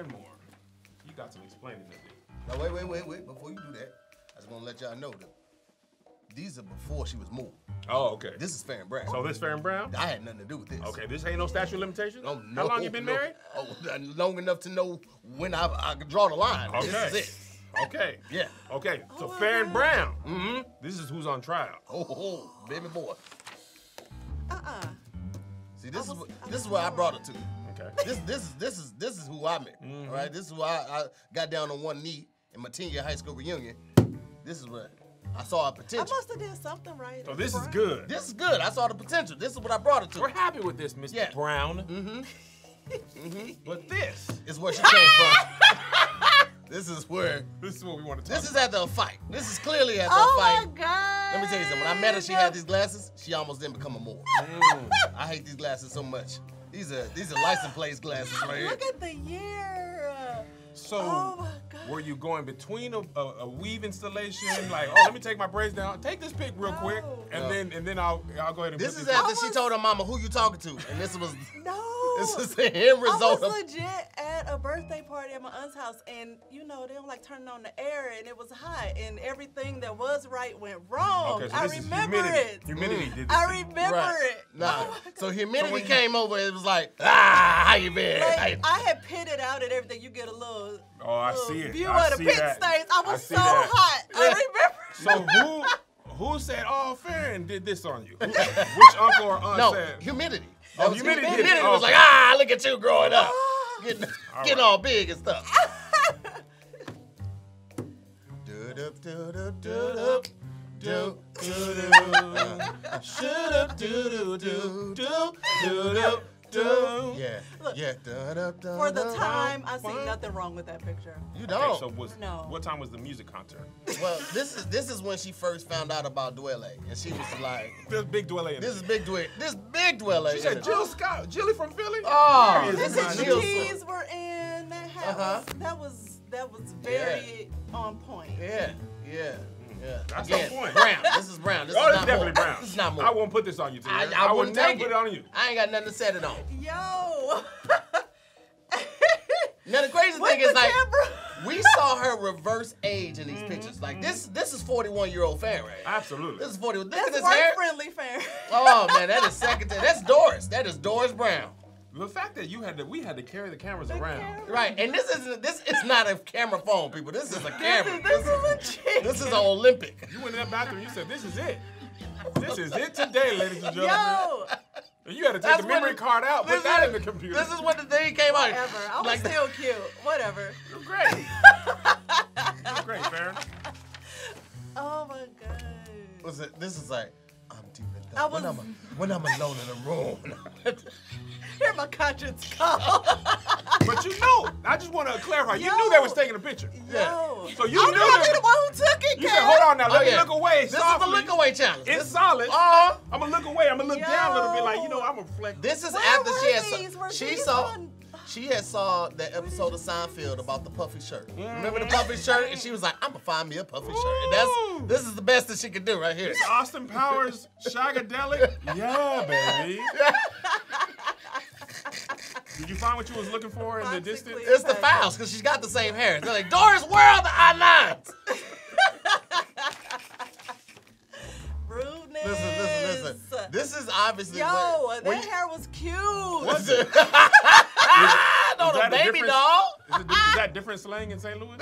Farren Moore. You got some explaining to do. Now wait, wait, wait, wait. Before you do that, I just want to let y'all know that these are before she was moved. Oh, okay. This is Farren Brown. so this Farren Brown? I had nothing to do with this. Okay, this ain't no statute of limitations? No, How no, long you been no. married? Oh, long enough to know when I, I could draw the line. Okay. This is it. Okay. Yeah. Okay, so Oh, my Farren God. Brown, Mm-hmm. this is who's on trial. Oh, oh, oh, baby boy. Uh-uh. See, this I is what, I this is where I brought it to. Okay. This this is this is this is who I met. Mm-hmm. All right, this is why I, I got down on one knee in my 10 year high school reunion. This is where I saw a I potential. I must have did something right. So this is good. This is good. I saw the potential. This is what I brought it to. We're happy with this, Mr. Yeah. Brown. Mm-hmm. mm-hmm. But this, Is where she came from. this is where. this is what we want to talk This is after a fight. This is clearly after Oh a fight. Oh my. God. Let me tell you something. When I met her, she had these glasses. She almost didn't become a Moore. Mm. I hate these glasses so much. These are these are license plate glasses right here. Look at the year. So, Oh my God. were you going between a, a, a weave installation, like, oh, let me take my braids down, take this pic real quick, and No. then and then I'll I'll go ahead and This put is this after I she told her mama who you talking to, and this was No. This is the end result. I was of. legit at a birthday party at my aunt's house, and you know they don't like turning on the air, and it was hot, and everything that was right went wrong. Okay, so I this remember is humidity. it. Humidity did this. I to you. remember Right. it. Nah. Oh so humidity when you- came over. It was like, ah, how you been? How you- Like, I had pitted out and everything. You get a little, Oh, I little see it. view I of the see pit that. stains. I was see so that. hot. I remember. So who who said, oh, Farren did this on you? Which uncle or aunt no, said? humidity. Oh, That was humidity humidity. did it. was like, ah, look at you growing up, getting, All getting right. all big and stuff. Do-do-do-do-do-do. Do, do, do, uh, should do, do, do, do, do, do. Yeah, Look, yeah. Da, da, da, For the da. time, I see nothing wrong with that picture. You don't. so was No. what time was the music concert? Well, this is this is when she first found out about Dwelle, and she was like, There's Big Dwelle "This is big Dwelle. This big Dwelle." She said Jill Scott, Jilly from Philly. Oh, There he This is my Jill news. were in that house. Uh-huh. That was that was very on point. Yeah, yeah, yeah. That's Again, the point. Brown. This is brown. This Oh, is this not definitely more. brown. This is not more. I won't put this on you, I, Taylor. I, would wouldn't never take put it. it on you. I ain't got nothing to set it on. Yo. Now the crazy With thing is the like we saw her reverse age in these Mm-hmm, pictures. Like this, this is 41 year old fan, right? Absolutely. This is 40. Look That's at this work hair. friendly fair. Oh man, that is second. That's Doris. That is Doris Brown. The fact that you had to, we had to carry the cameras around. camera. Right, and this isn't. This is not a camera phone, people. This is a This camera. is, this is legit. This is an Olympic. You went in that bathroom. You said, "This is it. This is it today, ladies and gentlemen." Yo. You had to take That's the memory it- card out, put that is- in the computer. This is what the thing came out. Whatever. I was Like- still cute. Whatever. You're great. You're great, Farren. Oh my god. Was it? This is like I'm deep in I thought. When I'm when I'm alone in a room. Hear my conscience call. But you know, I just want to clarify. You knew they was taking a picture. Yo. So you I'm knew that- the one who took it, You Kev. said, "Hold on now, let me look away This softly." is the look away challenge. It's This- solid. Uh-huh. Oh, I'm gonna look away. I'm gonna look down a little bit, like you know, I'm gonna reflect. this is Where after she had these? saw, Were she these saw she had saw that episode of Seinfeld about the puffy shirt. Mm-hmm. Remember the puffy shirt? And she was like, "I'm gonna find me a puffy shirt." And that's this is the best that she could do right here. It's Austin Powers, Shagadelic. Yeah, baby. Did you find what you was looking for in the distance? It's the files because she's got the same hair. They're like, Doris, where are the I lines? Rudeness. Listen, listen, listen. This is obviously Yo, when, that when hair was cute. Was it? Is no, the that baby difference- doll. Is, it, is that different slang in St. Louis?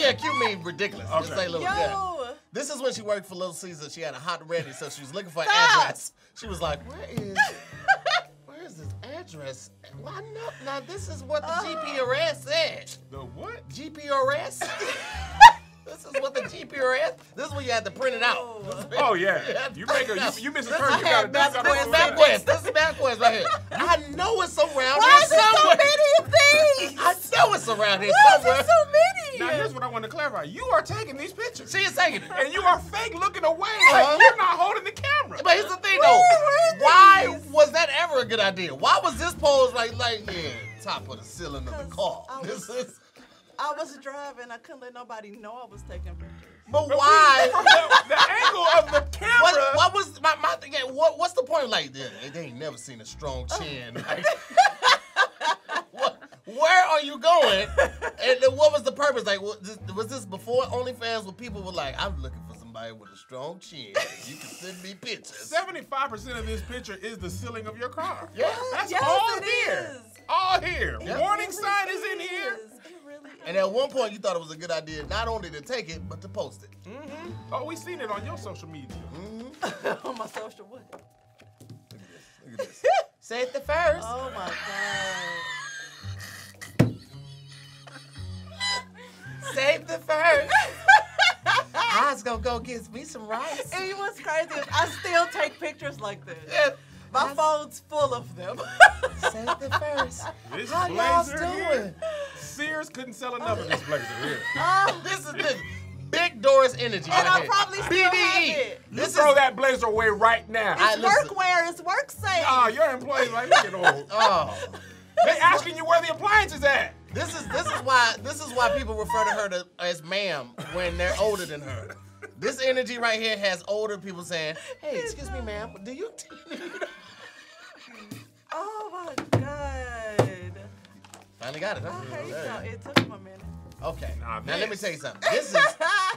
yeah, cute mean ridiculous. Just Okay. say little. Yo. Yeah. This is when she worked for Little Caesar. She had a hot ready, so she was looking for an address. She was like, "Where is, where is this address? Why no? Now this is what the GPRS said. The what? GPRS. this is what the GPRS. This is when you had to print it out. Oh yeah. You make a you, you miss a This turn. is You gotta, you Mac- this is go Mac back. West. This is Mac West right here. I know it's around Why here is there so somewhere. many of these? I know it's around here Why is somewhere. there so many? Now here's what I want to clarify. You are taking these pictures. She is taking it. and you are fake looking away. Uh-huh. Like you're not holding the camera. But here's the thing Where though. were Why was that ever a good idea? Why was this pose like like yeah, top of the ceiling of the 'Cause car? This is I was driving. I couldn't let nobody know I was taking pictures. but But why? the, the angle of the camera. What, what was my, my thing? What, what's the point? Like, they, they ain't never seen a strong chin. Like, what, where are you going? going. And then what was the purpose? Like, was this, was this before OnlyFans where people were like, I'm looking for somebody with a strong chin. You can send me pictures. Seventy-five percent of this picture is the ceiling of your car. Yeah. That's Yes, all it here. is. All here. Yep. Warning sign is in here. It really And at one point, you thought it was a good idea not only to take it, but to post it. Mm-hmm. Oh, we seen it on your social media. is. on my social what? Look at this. Look at this. Say it the first. Oh my god. Save the first. I was gonna go get me some rice. And what's crazy I still take pictures like this. Yeah. My phone's full of them. Save the first. This How y'all doing? here. Sears couldn't sell enough of this blazer here. Ah, This is the big Doris energy. and right I here. probably still BDE. have it. You This throw is that blazer away right now. I- It's listen. workwear. It's work safe. Ah, your employees like look at old. oh. They asking you where the appliance is at. This is this is why this is why people refer to her to, as ma'am when they're older than her. This energy right here has older people saying, "Hey, excuse me, ma'am, do you?" Oh my god. Finally got it. Huh? Okay, There you so go. it took him a minute. Okay. Nah, now let me tell you something. This is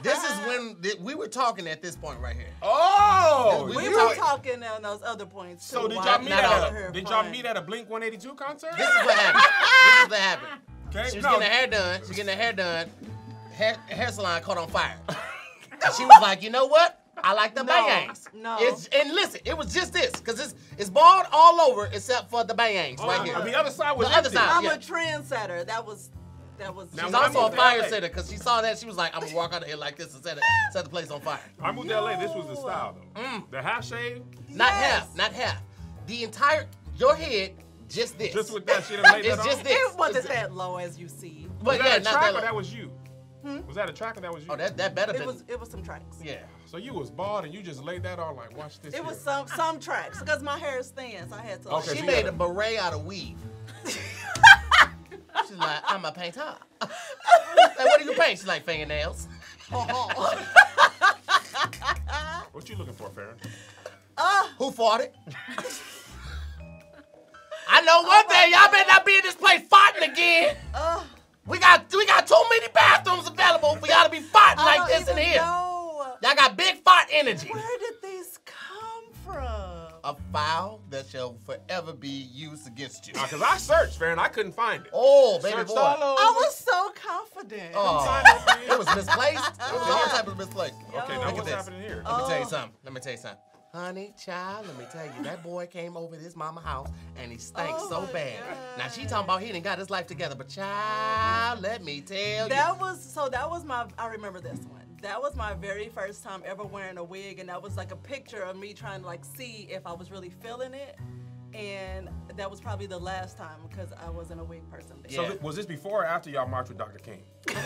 this is when th- we were talking at this point right here. Oh, We We were talking on those other points too. So did y'all meet Not at a, did y'all meet at a Blink 182 concert? This is what happened. this is what happened. Okay, She was no, getting her hair done. She was getting her hair done. Hair, hair salon caught on fire. and she was like, you know what? I like the No, bangs. no. It's, and listen, it was just this, because it's it's bald all over except for the bangs Oh, right here. The other side was The other side. I'm yeah. a trendsetter. That was that was Now, She's when also a fire LA setter because she saw that she was like, I'm gonna walk out of here like this and set, it, set the place on fire. I moved to LA. This was the style though. Mm. The half shave, Not Yes. half, not half. The entire your head, just this. just with that shit and laid It's that just on. this. It wasn't It's- that low as you see. Was But yeah, that a not track that. or long. that was you? Was that a track or that was you? Oh, that that better It been. was it was some tracks. yeah. So you was bald and you just laid that on like, watch this. It was some some tracks because my hair is thin, so I had to. Okay, She so you made got a beret out of weave. She's like, I'm a painter. like, what do you paint? She's like, fingernails. Oh, What you looking for, Farren? Ah, Who fought it? I know one Oh thing. Y'all better not be in this place fighting again. ah. We got we got too many bathrooms available for y'all to be fighting I like this in here. know. Y'all got big fight energy. Where did these come from? A file that shall forever be used against you. Because I searched, Farren. I couldn't find it. Oh, baby Searched boy. all. I was so confident. Oh, it, was misplaced. It was all type of misplaced. Okay, Yo. now Look at what's this. happening here? Let me tell you Oh. something. Let me tell you something. Honey, child, let me tell you, that boy came over to his mama house and he stank Oh so bad. God. Now she talking about he didn't got his life together, but child, let me tell you. That was so. That was my. I remember this one. That was my very first time ever wearing a wig, and that was like a picture of me trying to like see if I was really feeling it. And that was probably the last time because I wasn't a wig person. then. So th- was this before or after y'all marched with Dr. King? Look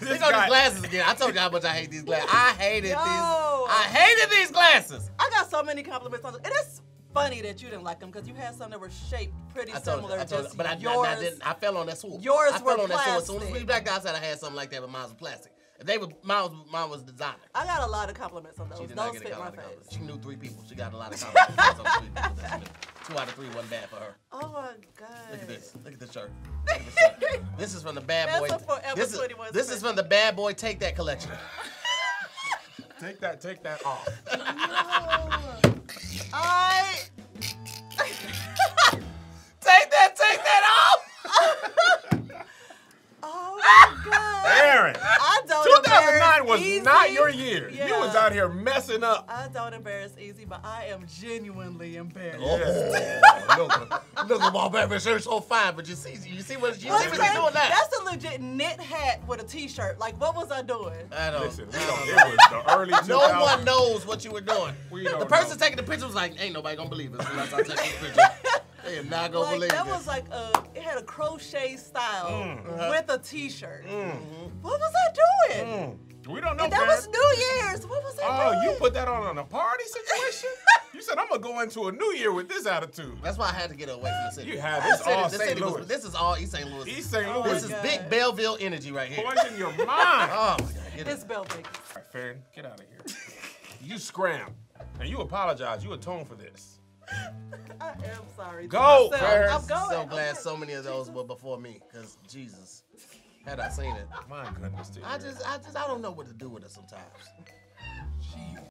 this on guy, these glasses again. I told you how much I hate these glasses. I hated Yo. these. I hated these glasses. I got so many compliments on it. It's funny that you didn't like them because you had some that were shaped pretty I told you, similar. I told you, just but I, I- I, didn't. I fell on that swoop. Yours I fell were on that swoop. As soon as we black guys said I had something like that, but mine was plastic. If they were, mine was, mine was designer. I got a lot of compliments on those. She did not get a lot of compliments. She knew three people. She got a lot of compliments. three people that she knew. Two out of three wasn't bad for her. Oh my god. Look at this. Look at this shirt. Look at this shirt. This is from the Bad Boy. this is, this is from the Bad Boy Take That collection. Take that, take that off. I. Take that, take that off. Oh my god. Aaron, I don't 2009 was easy. not your year. You was out here messing up. I don't embarrass easy, but I am genuinely embarrassed. Oh, look, look at my baby shirt so fine, but you see, you see what you see what that? you doing now. That's a legit knit hat with a t-shirt. Like, what was I doing? I don't. Listen, we don't, don't it was the early 2000s. No one knows what you were doing. We the person know. taking the picture was like, "Ain't nobody gonna believe us unless I take this picture." They are not gonna Like believe that this. was like a. It had a crochet style Mm. with a t-shirt. Mm. What was I doing? Mm. We don't know, And that Farren. was New Year's. What was I Oh, doing? you put that on on a party situation? you said I'm gonna go into a new year with this attitude. That's why I had to get away from the city. You had this city- all the St. city was- Louis. this is all East St. Louis. East St. Oh Louis. this is God. big Belleville energy right here. poison your mind. Oh my God! Get It's it. Belvic. All right, Farren, get out of here. You scram. And you apologize. You atone for this. I am sorry. Go, myself. I'm going. so glad Okay. so many of those were before me, cause Jesus, had I seen it, My goodness, dear. I just, I just, I don't know what to do with it sometimes. Jeez.